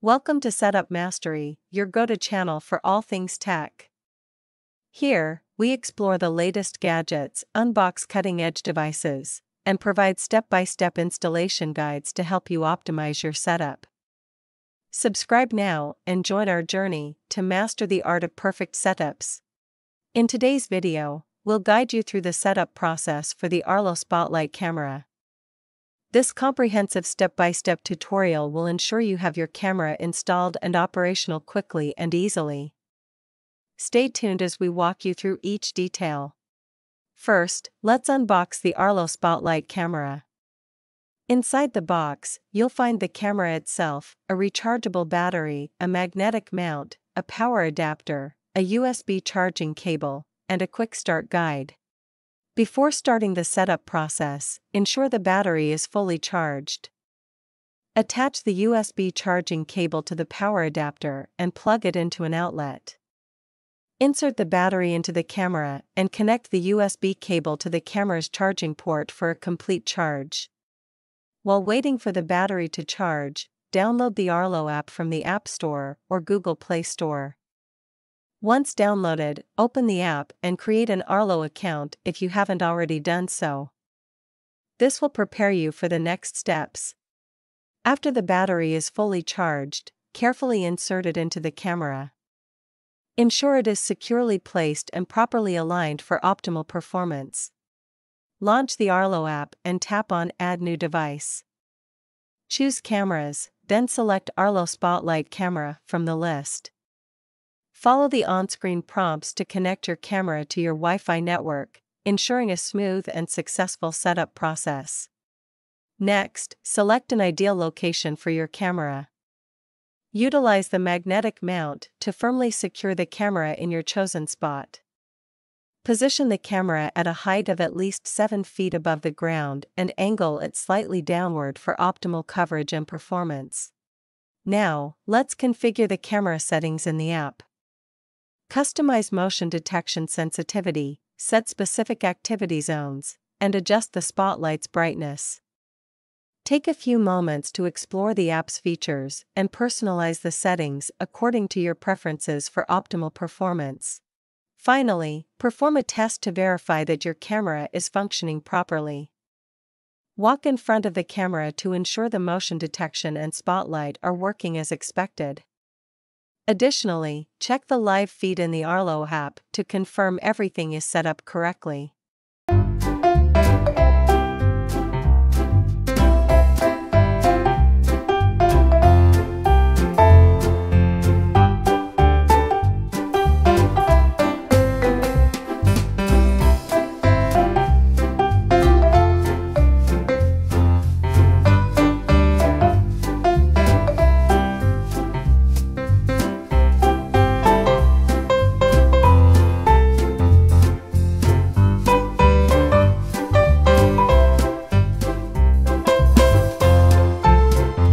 Welcome to Setup Mastery, your go to channel for all things tech. Here, we explore the latest gadgets, unbox cutting edge devices, and provide step by step installation guides to help you optimize your setup. Subscribe now and join our journey to master the art of perfect setups. In today's video, we'll guide you through the setup process for the Arlo Spotlight camera. This comprehensive step by step tutorial will ensure you have your camera installed and operational quickly and easily. Stay tuned as we walk you through each detail. First, let's unbox the Arlo Spotlight camera. Inside the box, you'll find the camera itself, a rechargeable battery, a magnetic mount, a power adapter, a USB charging cable, and a quick start guide. Before starting the setup process, ensure the battery is fully charged. Attach the USB charging cable to the power adapter and plug it into an outlet. Insert the battery into the camera and connect the USB cable to the camera's charging port for a complete charge. While waiting for the battery to charge, download the Arlo app from the App Store or Google Play Store. Once downloaded, open the app and create an Arlo account if you haven't already done so. This will prepare you for the next steps. After the battery is fully charged, carefully insert it into the camera. Ensure it is securely placed and properly aligned for optimal performance. Launch the Arlo app and tap on Add New Device. Choose Cameras, then select Arlo Spotlight Camera from the list. Follow the on-screen prompts to connect your camera to your Wi-Fi network, ensuring a smooth and successful setup process. Next, select an ideal location for your camera. Utilize the magnetic mount to firmly secure the camera in your chosen spot. Position the camera at a height of at least 7 feet above the ground and angle it slightly downward for optimal coverage and performance. Now, let's configure the camera settings in the app. Customize motion detection sensitivity, set specific activity zones, and adjust the spotlight's brightness. Take a few moments to explore the app's features and personalize the settings according to your preferences for optimal performance. Finally, perform a test to verify that your camera is functioning properly. Walk in front of the camera to ensure the motion detection and spotlight are working as expected. Additionally, check the live feed in the Arlo app to confirm everything is set up correctly.